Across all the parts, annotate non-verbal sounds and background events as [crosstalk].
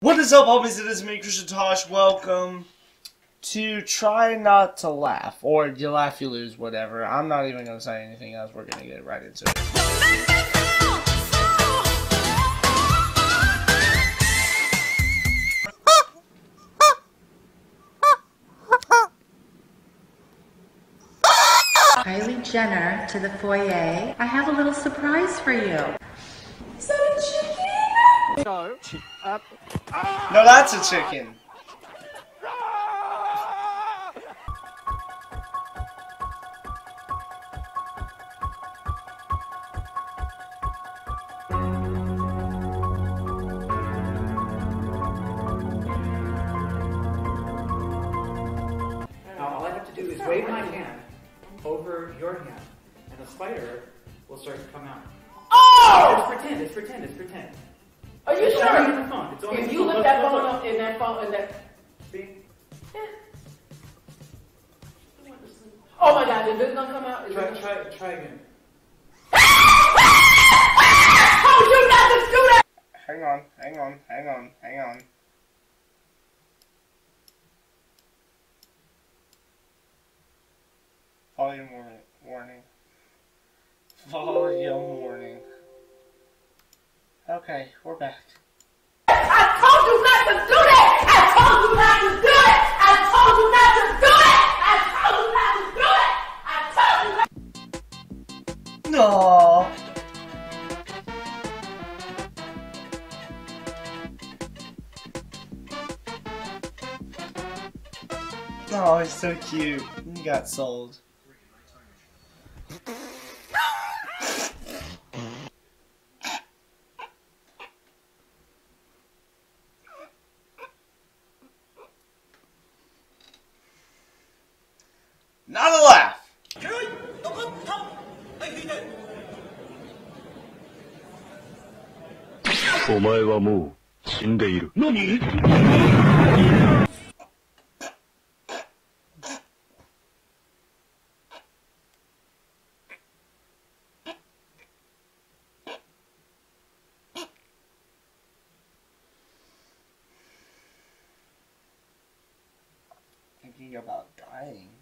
What is up, homies? It is me, Christian Tosh. Welcome to Try Not to Laugh, or You Laugh, You Lose, whatever. I'm not even going to say anything else. We're going to get right into it. Kylie Jenner to the foyer. I have a little surprise for you. Is that a chicken? No, that's a chicken. Now, all I have to do is wave my hand over your hand, and the spider will start to come out. Oh! It's pretend, it's pretend, it's pretend. Are you It's only in sure? the phone. It's only If you the lift that phone up in that phone, in that. look. See? Oh my God! Is this gonna come out? Is Try, it- try, try again. [laughs] Told you not to do that. Hang on, hang on, hang on, hang on. Volume warning. warning. Volume warning. Okay, we're back. I told you not to do that. I told you not to do it. I told you not to do it. I told you not to do it. I told you not. No. Oh, he's so cute. He got sold. Not a laugh. Thinking about dying.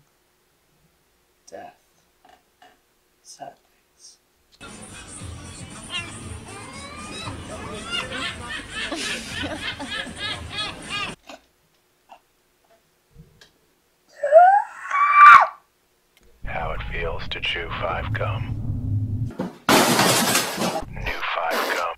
Death things. How it feels to chew five gum. New five gum.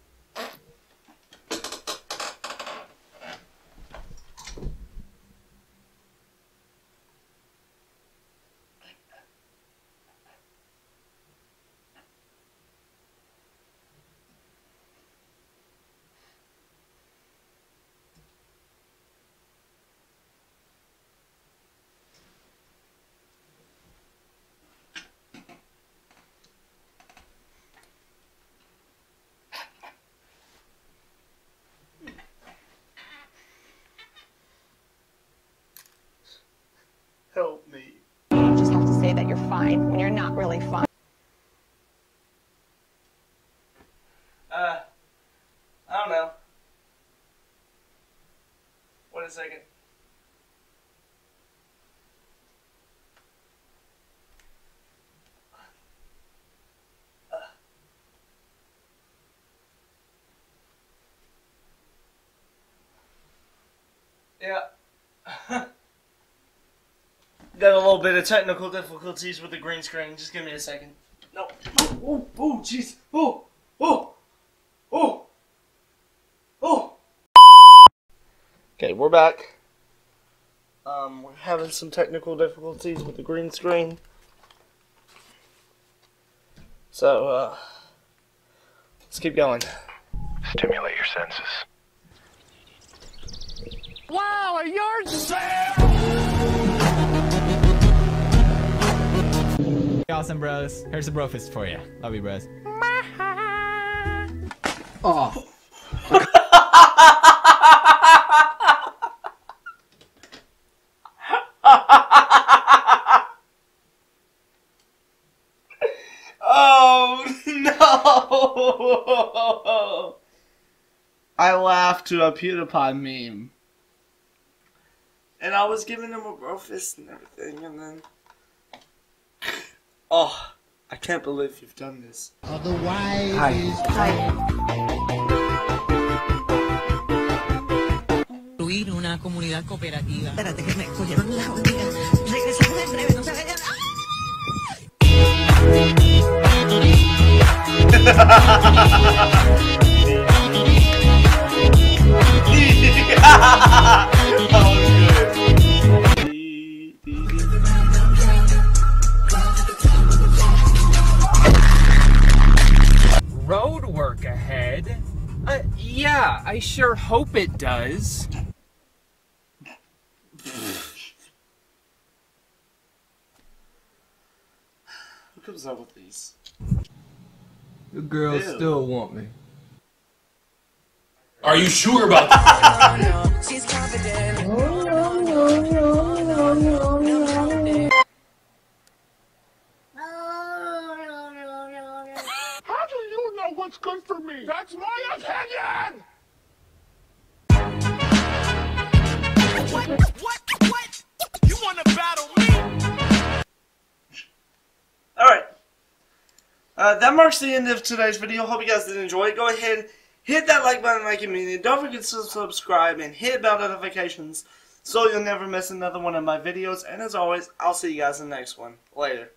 Help me. You just have to say that you're fine when you're not really fine. Uh, I don't know. Wait a second. Yeah. Got a little bit of technical difficulties with the green screen. Just give me a second. No. Oh, oh, jeez. Oh, oh, oh, oh. Okay, we're back. Um, we're having some technical difficulties with the green screen. So, uh, let's keep going. Stimulate your senses. Awesome, bros. Here's a bro fist for you. Love you, bros. Oh [laughs] oh no! I laughed to a PewDiePie meme. And I was giving him a bro fist and everything, and then. Oh, I can't believe you've done this. construir una comunidad cooperativa. Espérate que me cogieron la jodida. Regresamos en breve, no se vayan. Road [laughs] I sure hope it does. Who comes up with these? The girls Ew. still want me. Are you sure about that? [laughs] She's confident. How do you know what's good for me? That's my opinion! Uh, that marks the end of today's video. Hope you guys did enjoy it. Go ahead, hit that like button, like it mean. Don't forget to subscribe and hit bell notifications so you'll never miss another one of my videos. And as always, I'll see you guys in the next one. Later.